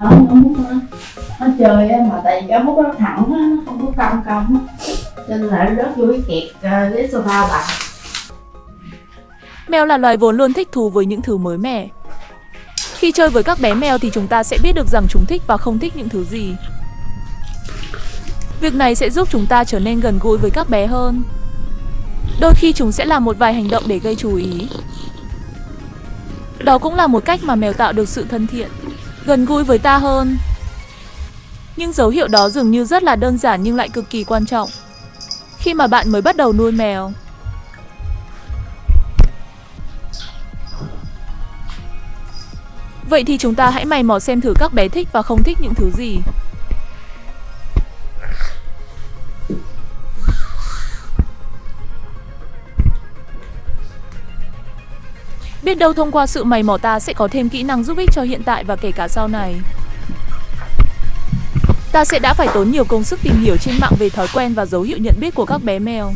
nó muốn nó, nó chơi á, mà tại vì cái bút nó thẳng á, nó không có cong cong á. cho nên là nó rớt vô cái kẹt ờ, ghế sofa bạn. Mèo là loài vốn luôn thích thú với những thứ mới mẻ. Khi chơi với các bé mèo thì chúng ta sẽ biết được rằng chúng thích và không thích những thứ gì. Việc này sẽ giúp chúng ta trở nên gần gũi với các bé hơn. Đôi khi chúng sẽ làm một vài hành động để gây chú ý. Đó cũng là một cách mà mèo tạo được sự thân thiện, gần gũi với ta hơn. Nhưng dấu hiệu đó dường như rất là đơn giản nhưng lại cực kỳ quan trọng. Khi mà bạn mới bắt đầu nuôi mèo, Vậy thì chúng ta hãy mày mò xem thử các bé thích và không thích những thứ gì. Biết đâu thông qua sự mày mò ta sẽ có thêm kỹ năng giúp ích cho hiện tại và kể cả sau này. Ta sẽ đã phải tốn nhiều công sức tìm hiểu trên mạng về thói quen và dấu hiệu nhận biết của các bé mèo.